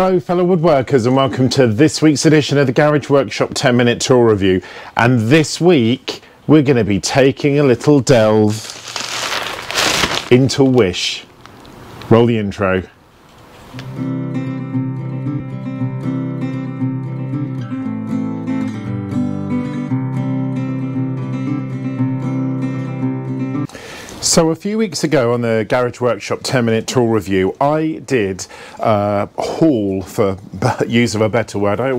Hello fellow woodworkers and welcome to this week's edition of the Garage Workshop 10 minute tour review and this week we're going to be taking a little delve into Wish. Roll the intro. So a few weeks ago on the Garage Workshop 10 minute tool review, I did uh, a haul, for use of a better word. I,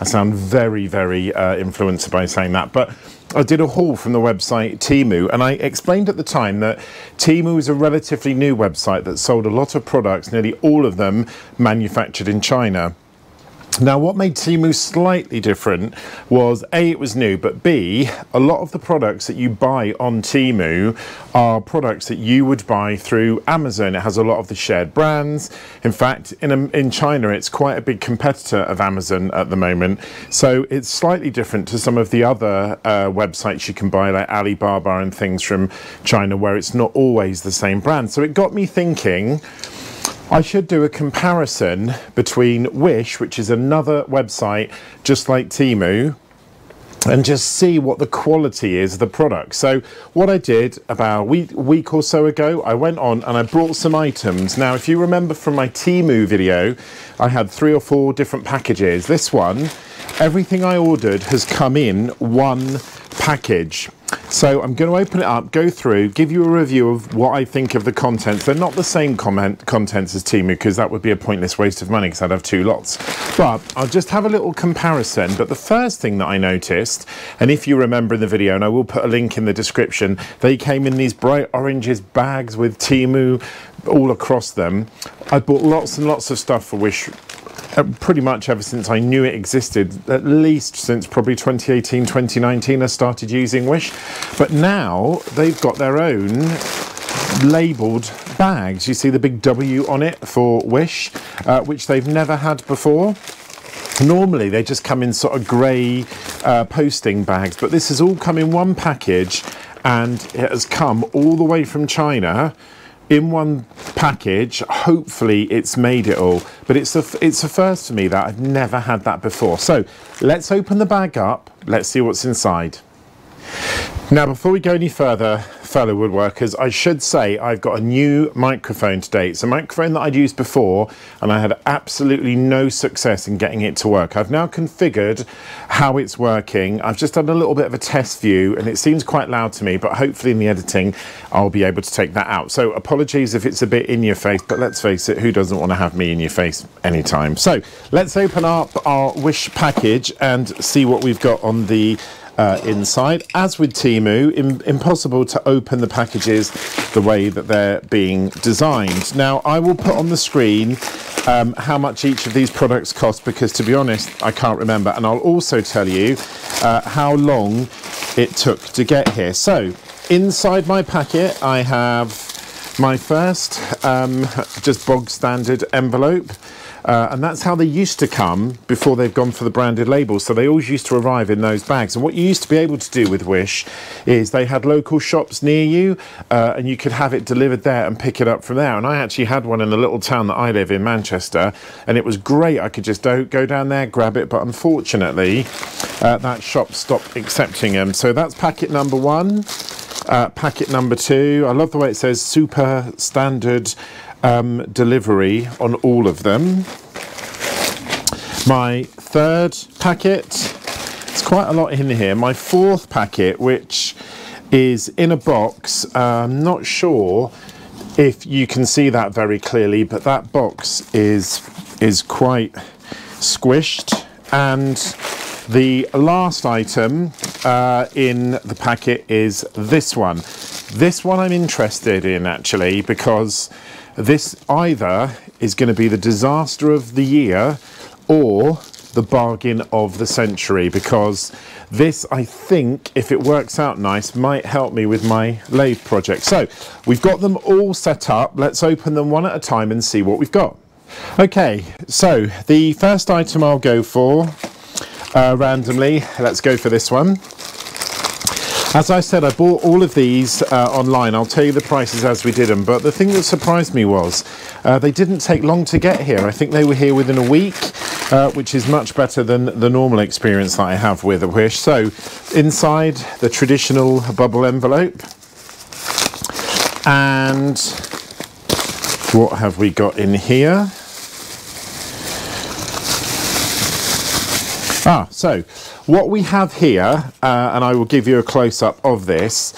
I sound very, very uh, influenced by saying that, but I did a haul from the website Temu, and I explained at the time that Temu is a relatively new website that sold a lot of products, nearly all of them manufactured in China. Now, what made Temu slightly different was A, it was new, but B, a lot of the products that you buy on Temu are products that you would buy through Amazon. It has a lot of the shared brands. In fact, in, a, in China, it's quite a big competitor of Amazon at the moment. So it's slightly different to some of the other uh, websites you can buy, like Alibaba and things from China, where it's not always the same brand. So it got me thinking, I should do a comparison between Wish, which is another website just like Temu, and just see what the quality is of the product. So what I did about a week, week or so ago, I went on and I brought some items. Now, if you remember from my Temu video, I had three or four different packages. This one, everything I ordered has come in one package. So I'm going to open it up, go through, give you a review of what I think of the contents. They're not the same comment, contents as Temu because that would be a pointless waste of money because I'd have two lots. But I'll just have a little comparison. But the first thing that I noticed, and if you remember in the video, and I will put a link in the description, they came in these bright oranges bags with Temu all across them. I bought lots and lots of stuff for Wish uh, pretty much ever since I knew it existed, at least since probably 2018, 2019, I started using Wish. But now they've got their own labelled bags. You see the big W on it for Wish, uh, which they've never had before. Normally they just come in sort of grey uh, posting bags, but this has all come in one package and it has come all the way from China in one package. Hopefully it's made it all, but it's a, it's a first for me that I've never had that before. So let's open the bag up. Let's see what's inside. Now, before we go any further, fellow woodworkers, I should say I've got a new microphone today. It's a microphone that I'd used before and I had absolutely no success in getting it to work. I've now configured how it's working. I've just done a little bit of a test view and it seems quite loud to me, but hopefully in the editing, I'll be able to take that out. So apologies if it's a bit in your face, but let's face it, who doesn't want to have me in your face anytime? So let's open up our Wish package and see what we've got on the uh, inside. As with Temu, Im impossible to open the packages the way that they're being designed. Now, I will put on the screen um, how much each of these products cost because, to be honest, I can't remember. And I'll also tell you uh, how long it took to get here. So, inside my packet, I have my first um, just bog standard envelope. Uh, and that's how they used to come before they've gone for the branded labels. So they always used to arrive in those bags. And what you used to be able to do with Wish is they had local shops near you uh, and you could have it delivered there and pick it up from there. And I actually had one in the little town that I live in, Manchester, and it was great. I could just go down there, grab it, but unfortunately, uh, that shop stopped accepting them. So that's packet number one. Uh, packet number two. I love the way it says super standard um, delivery on all of them. My third packet, it's quite a lot in here. My fourth packet, which is in a box, I'm not sure if you can see that very clearly, but that box is, is quite squished. And the last item uh, in the packet is this one. This one I'm interested in actually because this either is going to be the disaster of the year or the bargain of the century because this I think if it works out nice might help me with my lathe project. So we've got them all set up. Let's open them one at a time and see what we've got. Okay so the first item I'll go for uh, randomly let's go for this one As I said, I bought all of these uh, online. I'll tell you the prices as we did them. But the thing that surprised me was uh, they didn't take long to get here. I think they were here within a week, uh, which is much better than the normal experience that I have with a Wish. So inside the traditional bubble envelope. And what have we got in here? Ah, so what we have here, uh, and I will give you a close-up of this,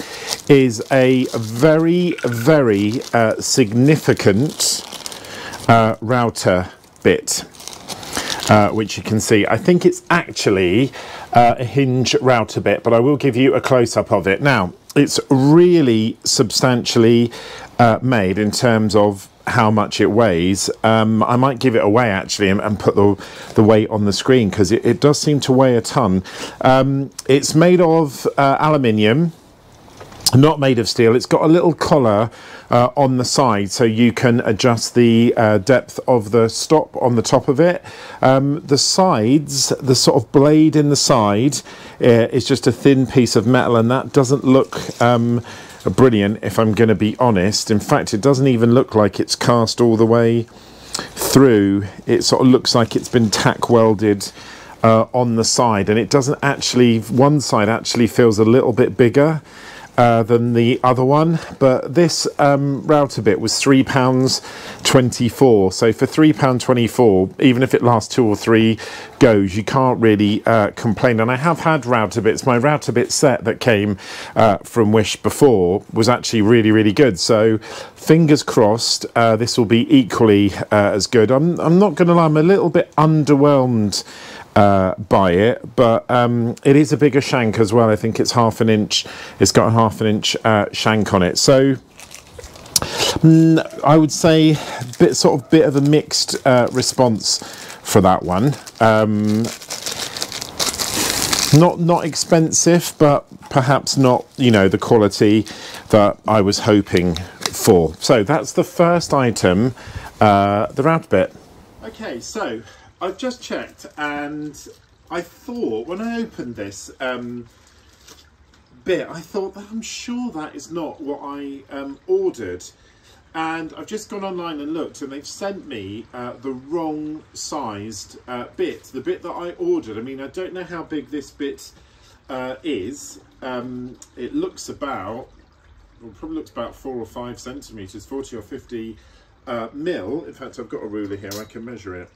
is a very, very uh, significant uh, router bit, uh, which you can see. I think it's actually uh, a hinge router bit, but I will give you a close-up of it. Now, it's really substantially uh, made in terms of how much it weighs. Um, I might give it away actually and, and put the, the weight on the screen because it, it, does seem to weigh a ton. Um, it's made of uh, aluminium, not made of steel. It's got a little collar uh, on the side so you can adjust the uh, depth of the stop on the top of it. Um, the sides, the sort of blade in the side uh, is just a thin piece of metal and that doesn't look um, brilliant if I'm going to be honest. In fact, it doesn't even look like it's cast all the way through. It sort of looks like it's been tack welded uh, on the side and it doesn't actually, one side actually feels a little bit bigger uh, than the other one but this um, router bit was three pounds 24 so for three pound 24 even if it lasts two or three goes you can't really uh, complain. And I have had router bits. My router bit set that came uh, from Wish before was actually really really good. So fingers crossed uh, this will be equally uh, as good. I'm, I'm not gonna lie I'm a little bit underwhelmed uh, by it, but um, it is a bigger shank as well. I think it's half an inch. It's got a half an inch uh, shank on it. So mm, I would say bit sort of bit of a mixed uh, response for that one. Um, not not expensive, but perhaps not you know the quality that I was hoping for. So that's the first item, uh, the route bit. Okay, so I've just checked and I thought when I opened this um, bit, I thought that I'm sure that is not what I um, ordered. And I've just gone online and looked and they've sent me uh, the wrong sized uh, bit, the bit that I ordered. I mean, I don't know how big this bit uh, is. Um, it looks about, well, probably looks about four or five centimetres, 40 or 50 uh, mil. In fact, I've got a ruler here, I can measure it.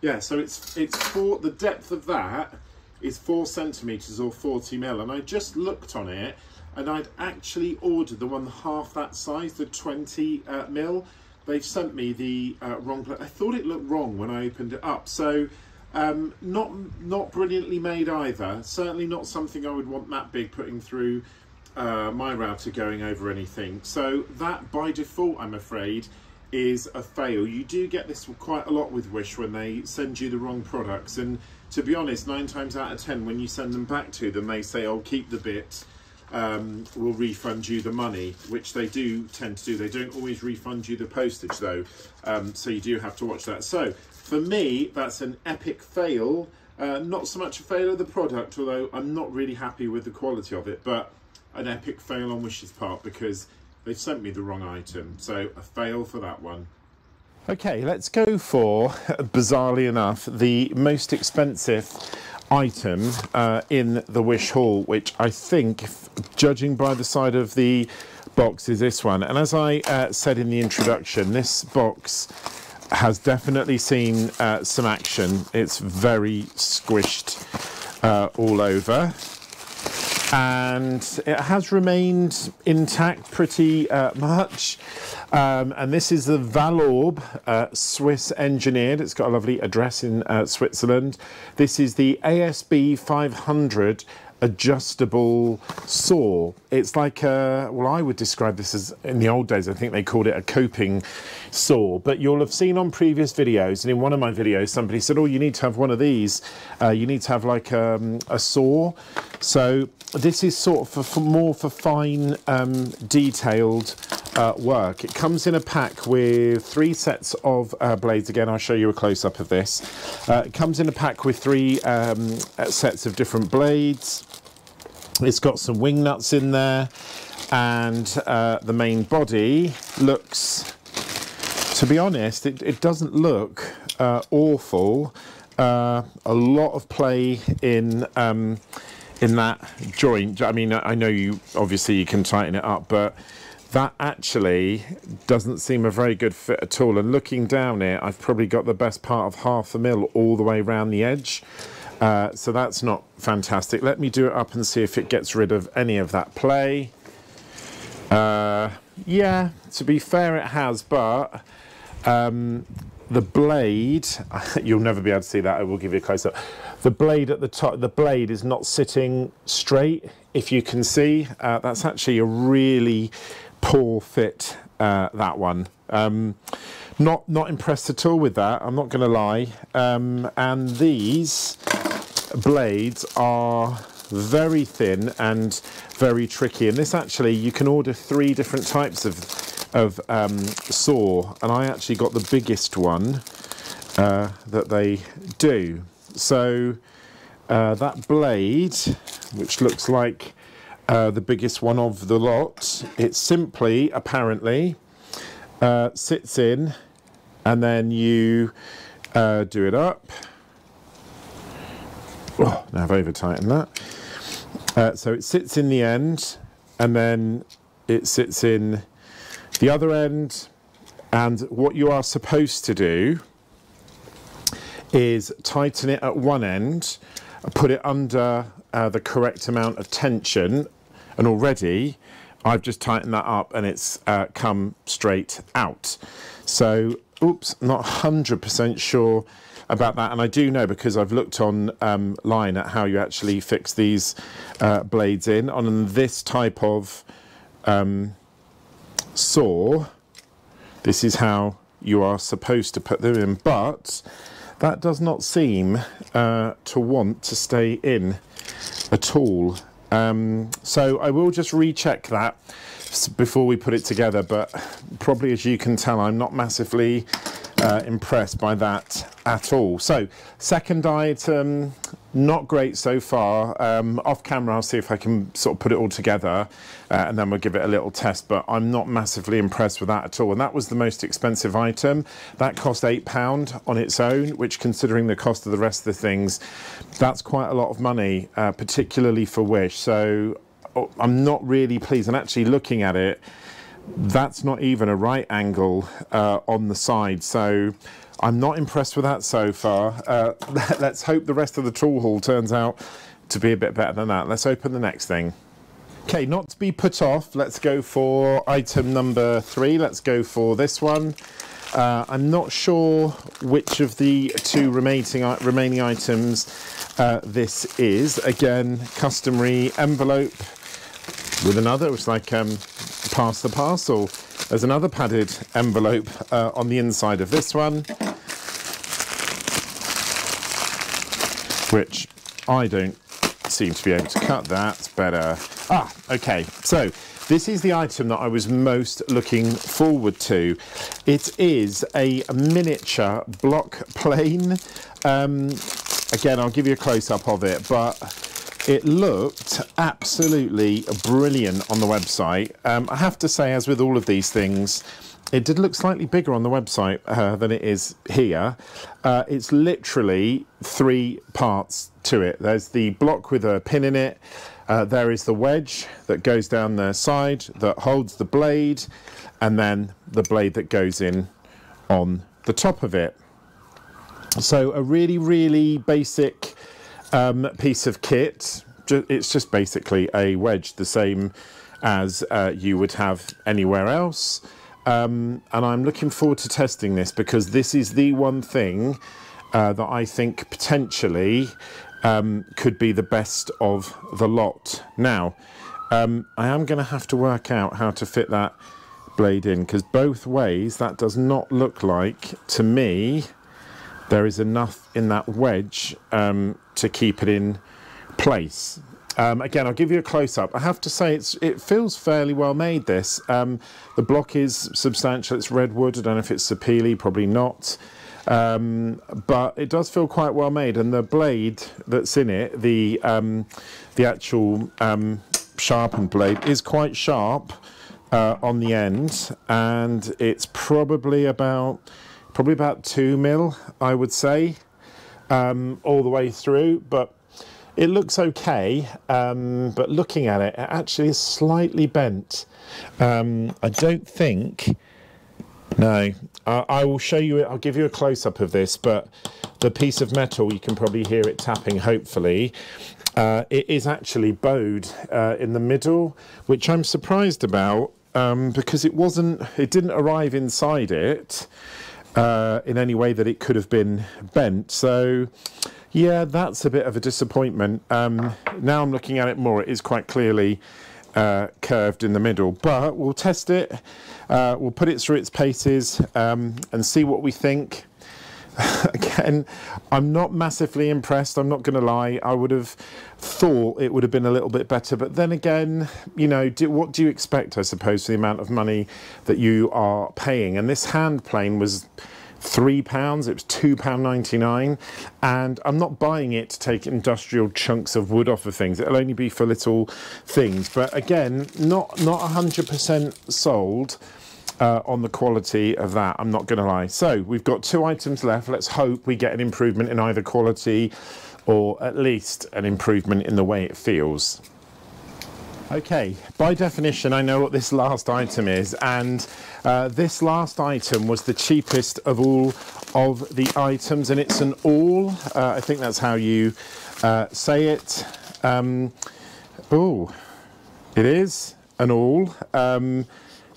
Yeah, so it's it's four. The depth of that is four centimeters or 40 mil, and I just looked on it, and I'd actually ordered the one half that size, the 20 uh, mil. They've sent me the uh, wrong. I thought it looked wrong when I opened it up, so um, not not brilliantly made either. Certainly not something I would want that big putting through uh, my router going over anything. So that by default, I'm afraid is a fail. You do get this quite a lot with Wish when they send you the wrong products and to be honest, nine times out of ten when you send them back to them they say, oh keep the bit, um, we'll refund you the money, which they do tend to do. They don't always refund you the postage though, um, so you do have to watch that. So for me, that's an epic fail. Uh, not so much a fail of the product, although I'm not really happy with the quality of it, but an epic fail on Wish's part because they sent me the wrong item, so a fail for that one. Okay, let's go for, bizarrely enough, the most expensive item uh, in the Wish haul, which I think, judging by the side of the box, is this one. And as I uh, said in the introduction, this box has definitely seen uh, some action. It's very squished uh, all over and it has remained intact pretty uh, much. Um, and this is the Valorb uh, Swiss engineered. It's got a lovely address in uh, Switzerland. This is the ASB 500 adjustable saw. It's like a, well, I would describe this as, in the old days, I think they called it a coping saw, but you'll have seen on previous videos, and in one of my videos, somebody said, oh, you need to have one of these. Uh, you need to have like um, a saw. So this is sort of for, for more for fine, um, detailed uh, work. It comes in a pack with three sets of uh, blades. Again, I'll show you a close-up of this. Uh, it comes in a pack with three um, sets of different blades. It's got some wing nuts in there and uh, the main body looks, to be honest, it, it doesn't look uh, awful. Uh, a lot of play in um, in that joint. I mean, I know you obviously you can tighten it up, but that actually doesn't seem a very good fit at all. And looking down it, I've probably got the best part of half a mil all the way around the edge. Uh, so that's not fantastic. Let me do it up and see if it gets rid of any of that play. Uh, yeah, to be fair, it has, but um, the blade, you'll never be able to see that, I will give you a close up. The blade at the top, the blade is not sitting straight, if you can see. Uh, that's actually a really poor fit, uh, that one. Um, not, not impressed at all with that, I'm not going to lie. Um, and these blades are very thin and very tricky. And this actually, you can order three different types of, of um, saw. And I actually got the biggest one uh, that they do. So uh, that blade, which looks like uh, the biggest one of the lot, it simply, apparently, uh, sits in and then you uh, do it up Oh, now I've over tightened that. Uh, so it sits in the end and then it sits in the other end. And what you are supposed to do is tighten it at one end, put it under uh, the correct amount of tension. And already I've just tightened that up and it's uh, come straight out. So, oops, not 100% sure about that. And I do know because I've looked online um, at how you actually fix these uh, blades in on this type of um, saw. This is how you are supposed to put them in, but that does not seem uh, to want to stay in at all. Um, so I will just recheck that before we put it together, but probably as you can tell, I'm not massively uh, impressed by that at all. So, second item, not great so far. Um, off camera, I'll see if I can sort of put it all together uh, and then we'll give it a little test. But I'm not massively impressed with that at all. And that was the most expensive item. That cost £8 on its own, which, considering the cost of the rest of the things, that's quite a lot of money, uh, particularly for Wish. So, oh, I'm not really pleased. And actually, looking at it, that's not even a right angle uh, on the side. So I'm not impressed with that so far. Uh, let's hope the rest of the tool haul turns out to be a bit better than that. Let's open the next thing. Okay not to be put off let's go for item number three. Let's go for this one. Uh, I'm not sure which of the two remaining remaining items uh, this is. Again customary envelope with another it's like um, pass the parcel. There's another padded envelope uh, on the inside of this one, which I don't seem to be able to cut that better. Ah, okay, so this is the item that I was most looking forward to. It is a miniature block plane. Um, again, I'll give you a close-up of it, but it looked absolutely brilliant on the website. Um, I have to say, as with all of these things, it did look slightly bigger on the website uh, than it is here. Uh, it's literally three parts to it. There's the block with a pin in it. Uh, there is the wedge that goes down the side that holds the blade, and then the blade that goes in on the top of it. So a really, really basic um, piece of kit. It's just basically a wedge, the same as uh, you would have anywhere else. Um, and I'm looking forward to testing this because this is the one thing uh, that I think potentially um, could be the best of the lot. Now, um, I am going to have to work out how to fit that blade in because both ways that does not look like to me there is enough in that wedge um, to keep it in place. Um, again, I'll give you a close-up. I have to say, it feels fairly well made, this. Um, the block is substantial. It's redwood. I don't know if it's sapele, probably not. Um, but it does feel quite well made. And the blade that's in it, the, um, the actual um, sharpened blade, is quite sharp uh, on the end. And it's probably about, probably about two mil, I would say, um, all the way through. But it looks okay, um, but looking at it, it actually is slightly bent. Um, I don't think, no, uh, I will show you it, I'll give you a close-up of this, but the piece of metal, you can probably hear it tapping, hopefully. Uh, it is actually bowed uh, in the middle, which I'm surprised about um, because it wasn't, it didn't arrive inside it uh, in any way that it could have been bent. So yeah, that's a bit of a disappointment. Um, now I'm looking at it more, it is quite clearly uh, curved in the middle, but we'll test it. Uh, we'll put it through its paces um, and see what we think. Again, I'm not massively impressed, I'm not going to lie. I would have thought it would have been a little bit better, but then again, you know, do, what do you expect, I suppose, for the amount of money that you are paying? And this hand plane was three pounds it was two pound 99 and i'm not buying it to take industrial chunks of wood off of things it'll only be for little things but again not not 100 percent sold uh, on the quality of that i'm not gonna lie so we've got two items left let's hope we get an improvement in either quality or at least an improvement in the way it feels Okay, by definition, I know what this last item is, and uh, this last item was the cheapest of all of the items, and it's an awl. Uh, I think that's how you uh, say it. Um, oh, it is an awl. Um,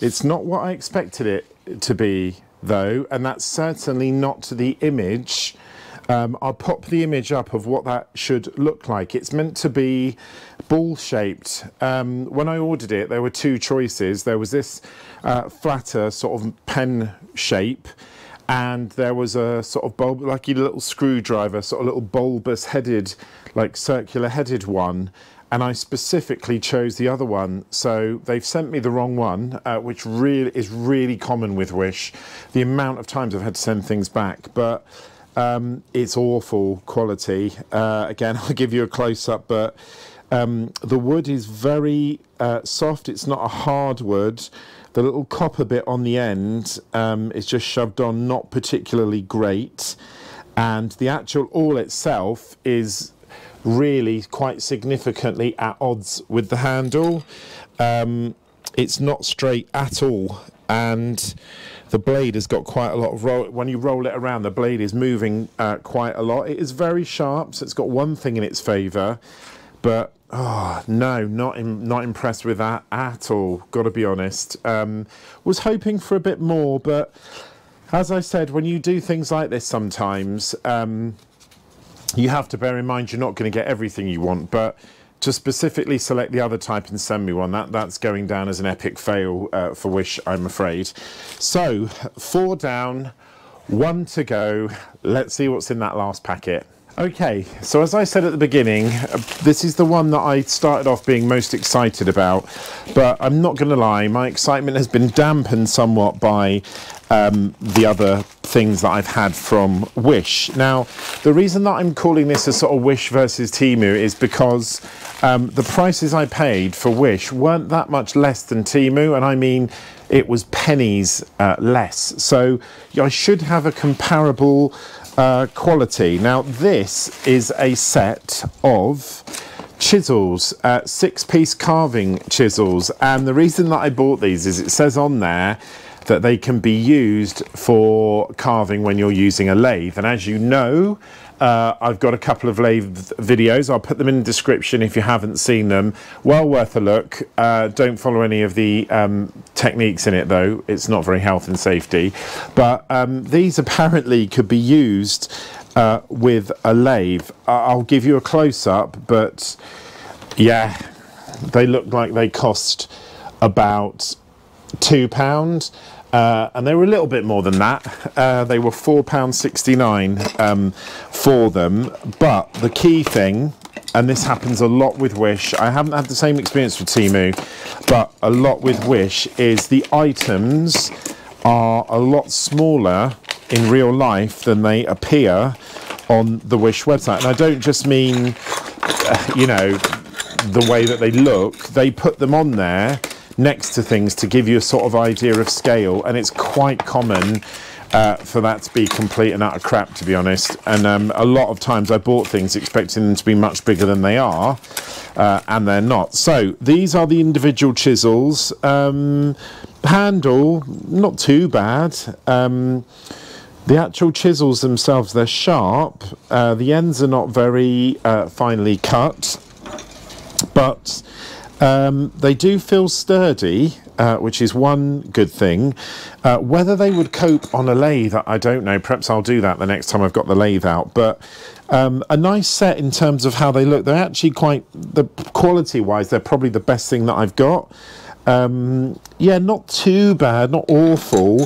it's not what I expected it to be, though, and that's certainly not the image um, I'll pop the image up of what that should look like. It's meant to be ball shaped. Um, when I ordered it, there were two choices. There was this uh, flatter sort of pen shape and there was a sort of bulb, like a little screwdriver, sort of little bulbous headed, like circular headed one. And I specifically chose the other one. So they've sent me the wrong one, uh, which really is really common with Wish. The amount of times I've had to send things back, but um, it's awful quality. Uh, again, I'll give you a close up, but um, the wood is very uh, soft. It's not a hard wood. The little copper bit on the end um, is just shoved on, not particularly great. And the actual awl itself is really quite significantly at odds with the handle. Um, it's not straight at all and the blade has got quite a lot of roll when you roll it around the blade is moving uh, quite a lot it is very sharp so it's got one thing in its favor but oh no not in, not impressed with that at all got to be honest um, was hoping for a bit more but as I said when you do things like this sometimes um, you have to bear in mind you're not going to get everything you want but to specifically select the other type and send me one, that, that's going down as an epic fail uh, for Wish, I'm afraid. So, four down, one to go. Let's see what's in that last packet. Okay, so as I said at the beginning, this is the one that I started off being most excited about, but I'm not going to lie, my excitement has been dampened somewhat by um, the other things that I've had from Wish. Now, the reason that I'm calling this a sort of Wish versus Temu is because um, the prices I paid for Wish weren't that much less than Temu, and I mean it was pennies uh, less. So I should have a comparable uh, quality. Now this is a set of chisels, uh, six piece carving chisels. And the reason that I bought these is it says on there that they can be used for carving when you're using a lathe. And as you know, uh, I've got a couple of lathe videos. I'll put them in the description if you haven't seen them. Well worth a look. Uh, don't follow any of the um, techniques in it though. It's not very health and safety. But um, these apparently could be used uh, with a lathe. I'll give you a close up, but yeah, they look like they cost about two pounds. Uh, and they were a little bit more than that. Uh, they were four pounds sixty nine um, for them. But the key thing, and this happens a lot with Wish. I haven't had the same experience with Temu, but a lot with Wish is the items are a lot smaller in real life than they appear on the Wish website. And I don't just mean, uh, you know, the way that they look. They put them on there next to things to give you a sort of idea of scale and it's quite common uh, for that to be complete and utter crap to be honest. And um, a lot of times I bought things expecting them to be much bigger than they are uh, and they're not. So these are the individual chisels. Um, handle not too bad. Um, the actual chisels themselves they're sharp. Uh, the ends are not very uh, finely cut. But um, they do feel sturdy, uh, which is one good thing. Uh, whether they would cope on a lathe, I don't know. Perhaps I'll do that the next time I've got the lathe out. But um, a nice set in terms of how they look. They're actually quite, the quality-wise, they're probably the best thing that I've got. Um, yeah, not too bad, not awful,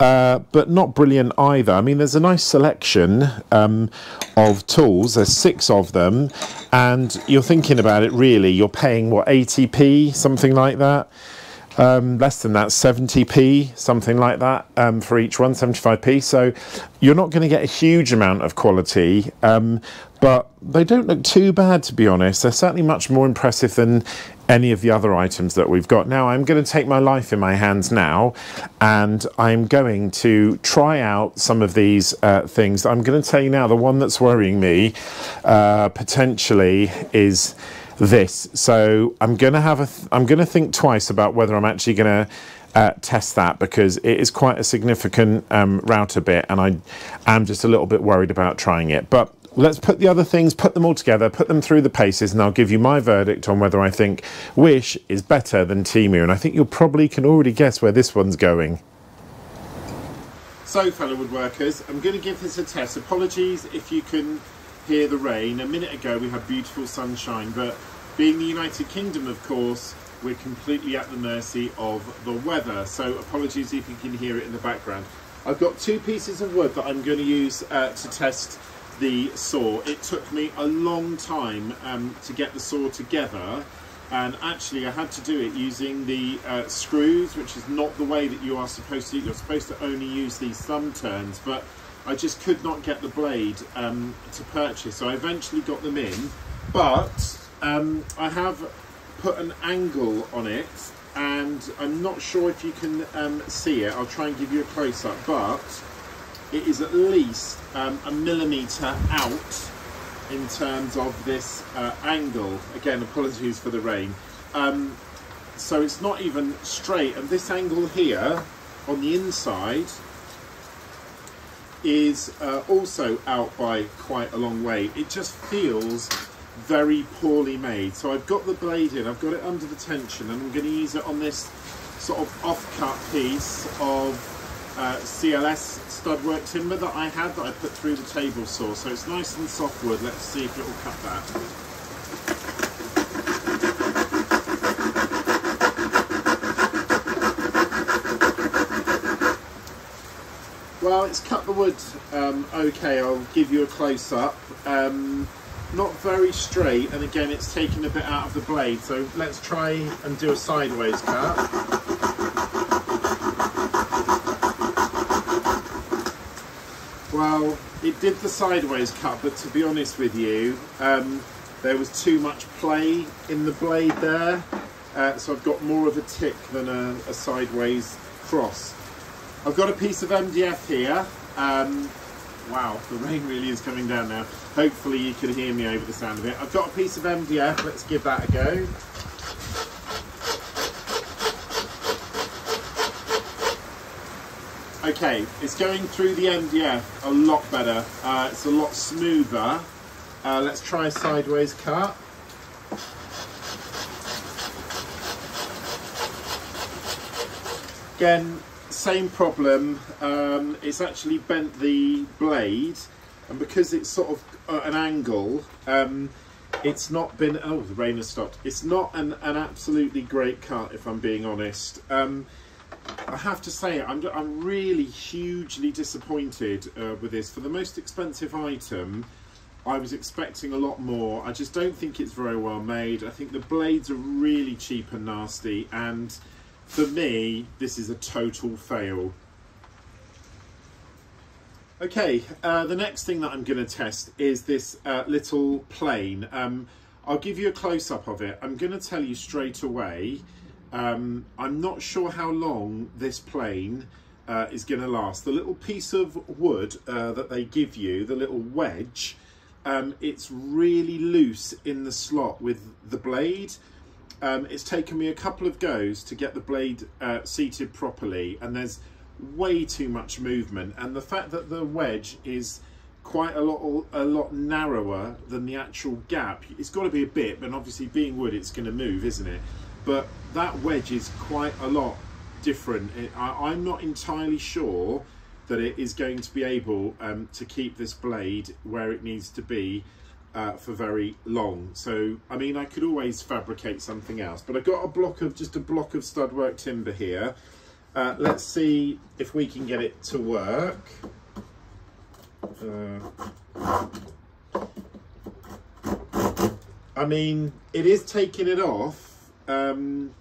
uh, but not brilliant either. I mean, there's a nice selection um, of tools. There's six of them, and you're thinking about it. Really, you're paying what 80p, something like that. Um, less than that, 70p, something like that um, for each one, 75p. So you're not going to get a huge amount of quality, um, but they don't look too bad to be honest. They're certainly much more impressive than any of the other items that we've got. Now I'm going to take my life in my hands now and I'm going to try out some of these uh, things. I'm going to tell you now the one that's worrying me uh, potentially is this. So I'm going to have a I'm going to think twice about whether I'm actually going to uh, test that because it is quite a significant um, router bit and I am just a little bit worried about trying it. But let's put the other things, put them all together, put them through the paces, and I'll give you my verdict on whether I think Wish is better than Temu. And I think you probably can already guess where this one's going. So, fellow woodworkers, I'm going to give this a test. Apologies if you can hear the rain. A minute ago we had beautiful sunshine, but being the United Kingdom, of course, we're completely at the mercy of the weather. So, apologies if you can hear it in the background. I've got two pieces of wood that I'm going to use uh, to test the saw. It took me a long time um, to get the saw together and actually I had to do it using the uh, screws which is not the way that you are supposed to you're supposed to only use these thumb turns but I just could not get the blade um, to purchase so I eventually got them in but um, I have put an angle on it and I'm not sure if you can um, see it I'll try and give you a close-up but it is at least um, a millimetre out in terms of this uh, angle. Again, apologies for the rain. Um, so it's not even straight, and this angle here on the inside is uh, also out by quite a long way. It just feels very poorly made. So I've got the blade in, I've got it under the tension, and I'm going to use it on this sort of off-cut piece of uh, CLS studwork timber that I had that I put through the table saw. So it's nice and soft wood. Let's see if it will cut that. Well, it's cut the wood um, okay. I'll give you a close up. Um, not very straight, and again, it's taken a bit out of the blade. So let's try and do a sideways cut. Well, it did the sideways cut, but to be honest with you, um, there was too much play in the blade there. Uh, so I've got more of a tick than a, a, sideways cross. I've got a piece of MDF here. Um, wow, the rain really is coming down now. Hopefully you can hear me over the sound of it. I've got a piece of MDF, let's give that a go. Okay, it's going through the MDF a lot better. Uh, it's a lot smoother. Uh, let's try a sideways cut. Again, same problem. Um, it's actually bent the blade, and because it's sort of at an angle, um, it's not been. Oh, the rain has stopped. It's not an, an absolutely great cut, if I'm being honest. Um, I have to say, I'm, I'm really hugely disappointed uh, with this. For the most expensive item, I was expecting a lot more. I just don't think it's very well made. I think the blades are really cheap and nasty. And for me, this is a total fail. Okay, uh, the next thing that I'm going to test is this uh, little plane. Um, I'll give you a close-up of it. I'm going to tell you straight away, um, I'm not sure how long this plane uh, is going to last. The little piece of wood uh, that they give you, the little wedge, um, it's really loose in the slot with the blade. Um, it's taken me a couple of goes to get the blade uh, seated properly and there's way too much movement and the fact that the wedge is quite a lot a lot narrower than the actual gap it's got to be a bit but obviously being wood it's going to move isn't it but that wedge is quite a lot different. It, I, am not entirely sure that it is going to be able um, to keep this blade where it needs to be uh, for very long. So I mean I could always fabricate something else but I've got a block of just a block of stud work timber here. Uh, let's see if we can get it to work. Uh, I mean, it is taking it off, um,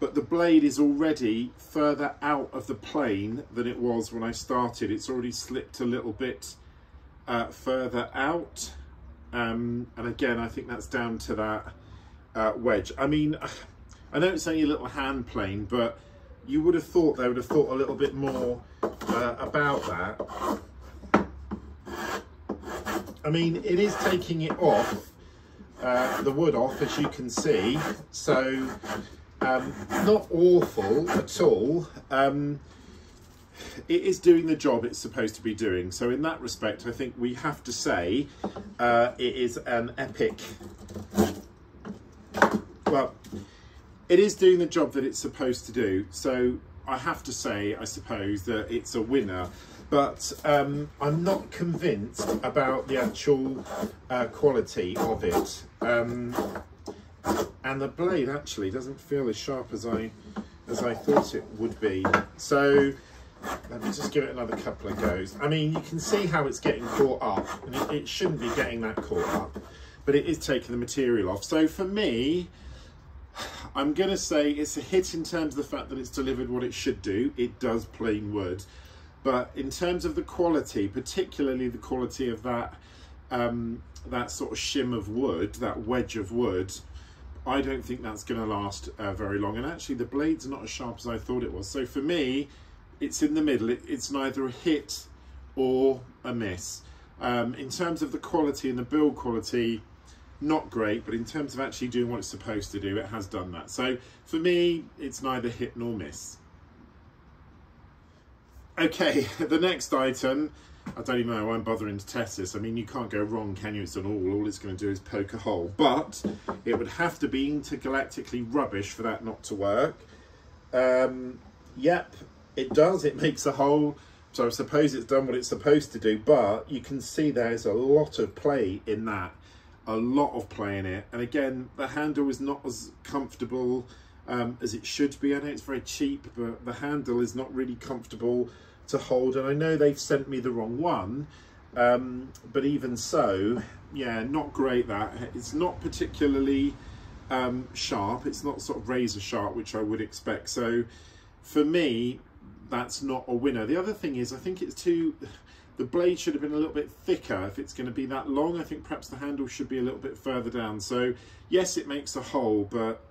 but the blade is already further out of the plane than it was when I started. It's already slipped a little bit uh, further out. Um, and again, I think that's down to that uh, wedge. I mean, I know it's only a little hand plane, but you would have thought they would have thought a little bit more uh, about that. I mean, it is taking it off, uh, the wood off, as you can see. So, um, not awful at all. Um, it is doing the job it's supposed to be doing. So in that respect, I think we have to say uh, it is an epic. Well, it is doing the job that it's supposed to do. So I have to say, I suppose, that it's a winner but um, I'm not convinced about the actual uh, quality of it. Um, and the blade actually doesn't feel as sharp as I as I thought it would be. So let me just give it another couple of goes. I mean, you can see how it's getting caught up, and it, it shouldn't be getting that caught up, but it is taking the material off. So for me, I'm going to say it's a hit in terms of the fact that it's delivered what it should do. It does plane wood. But in terms of the quality, particularly the quality of that um, that sort of shim of wood, that wedge of wood, I don't think that's going to last uh, very long. And actually, the blade's not as sharp as I thought it was. So for me, it's in the middle. It, it's neither a hit or a miss. Um, in terms of the quality and the build quality, not great, but in terms of actually doing what it's supposed to do, it has done that. So for me, it's neither hit nor miss. Okay, the next item, I don't even know why I'm bothering to test this. I mean, you can't go wrong, can you? It's an awl. All it's going to do is poke a hole. But it would have to be intergalactically rubbish for that not to work. Um, yep, it does. It makes a hole. So I suppose it's done what it's supposed to do. But you can see there's a lot of play in that. A lot of play in it. And again, the handle is not as comfortable um, as it should be. I know it's very cheap, but the handle is not really comfortable to hold. And I know they've sent me the wrong one, um, but even so, yeah, not great that. It's not particularly um, sharp. It's not sort of razor sharp, which I would expect. So for me, that's not a winner. The other thing is, I think it's too, the blade should have been a little bit thicker if it's going to be that long. I think perhaps the handle should be a little bit further down. So yes, it makes a hole, but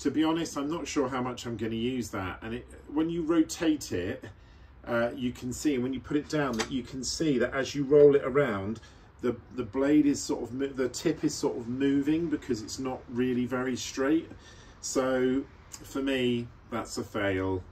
to be honest, I'm not sure how much I'm going to use that. And it, when you rotate it, uh, you can see, when you put it down, that you can see that as you roll it around, the, the blade is sort of, the tip is sort of moving because it's not really very straight. So for me, that's a fail.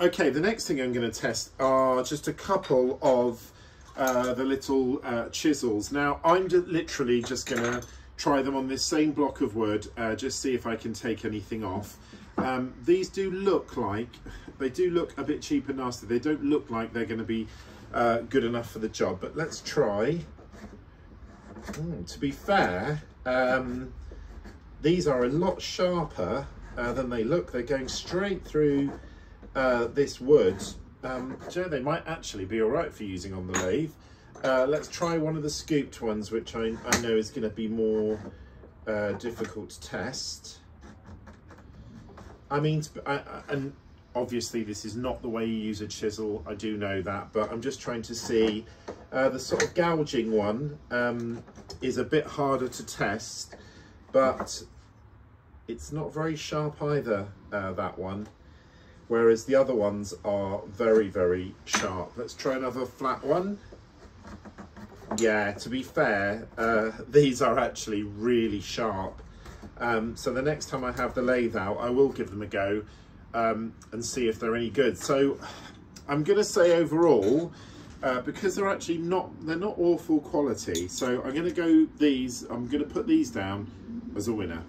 Okay, the next thing I'm going to test are just a couple of uh, the little uh, chisels. Now, I'm literally just going to try them on this same block of wood, uh, just see if I can take anything off. Um, these do look like, they do look a bit cheap and nasty. They don't look like they're going to be uh, good enough for the job, but let's try. Mm, to be fair, um, these are a lot sharper uh, than they look. They're going straight through uh, this wood. Um, know, they might actually be all right for using on the lathe. Uh, let's try one of the scooped ones, which I, I know is going to be more uh, difficult to test. I mean, I, I, and obviously this is not the way you use a chisel, I do know that, but I'm just trying to see. Uh, the sort of gouging one um, is a bit harder to test, but it's not very sharp either, uh, that one. Whereas the other ones are very, very sharp. Let's try another flat one. Yeah, to be fair, uh, these are actually really sharp. Um, so the next time I have the lathe out, I will give them a go um, and see if they're any good. So I'm going to say overall, uh, because they're actually not, they're not awful quality. So I'm going to go these, I'm going to put these down as a winner.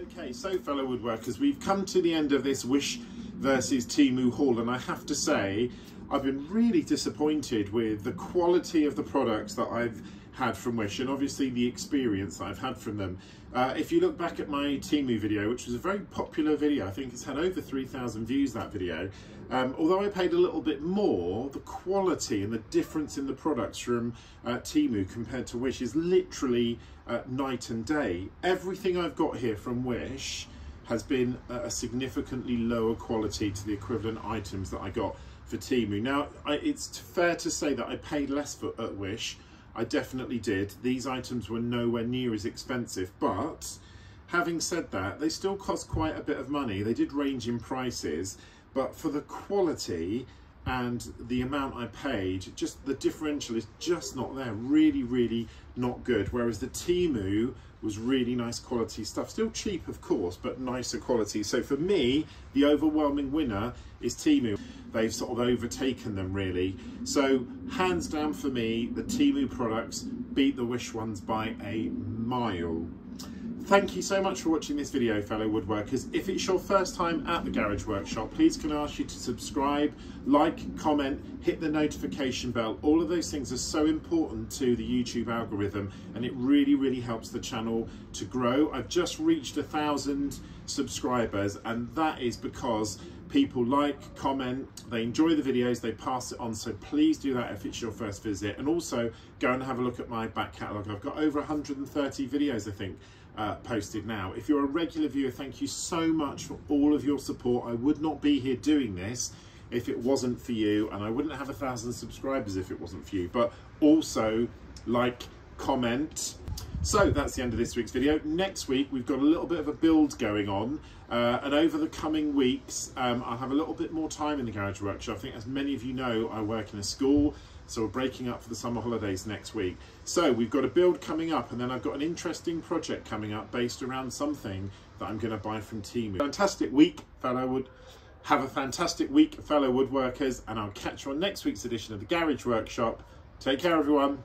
Okay, so fellow woodworkers, we've come to the end of this Wish versus Temu haul and I have to say I've been really disappointed with the quality of the products that I've had from Wish and obviously the experience I've had from them. Uh, if you look back at my Temu video, which was a very popular video, I think it's had over 3,000 views that video, um, although I paid a little bit more, the quality and the difference in the products from uh, Temu compared to Wish is literally uh, night and day. Everything I've got here from Wish has been a significantly lower quality to the equivalent items that I got for Temu. Now, I, it's fair to say that I paid less for at Wish, I definitely did. These items were nowhere near as expensive, but having said that, they still cost quite a bit of money. They did range in prices, but for the quality and the amount I paid, just the differential is just not there. Really, really not good. Whereas the Temu was really nice quality stuff. Still cheap, of course, but nicer quality. So for me, the overwhelming winner is Temu. They've sort of overtaken them, really. So hands down for me, the Temu products beat the Wish ones by a mile. Thank you so much for watching this video, fellow woodworkers. If it's your first time at the Garage Workshop, please can I ask you to subscribe, like, comment, hit the notification bell. All of those things are so important to the YouTube algorithm and it really, really helps the channel to grow. I've just reached a thousand subscribers and that is because people like, comment, they enjoy the videos, they pass it on. So please do that if it's your first visit. And also go and have a look at my back catalogue. I've got over 130 videos, I think, uh, posted now. If you're a regular viewer, thank you so much for all of your support. I would not be here doing this if it wasn't for you, and I wouldn't have a thousand subscribers if it wasn't for you. But also, like, comment. So that's the end of this week's video. Next week, we've got a little bit of a build going on. Uh, and over the coming weeks, um, I'll have a little bit more time in the Garage Workshop. I think as many of you know, I work in a school so we're breaking up for the summer holidays next week. So we've got a build coming up and then I've got an interesting project coming up based around something that I'm going to buy from Temu. Fantastic week, fellow wood. Have a fantastic week, fellow woodworkers, and I'll catch you on next week's edition of the Garage Workshop. Take care, everyone.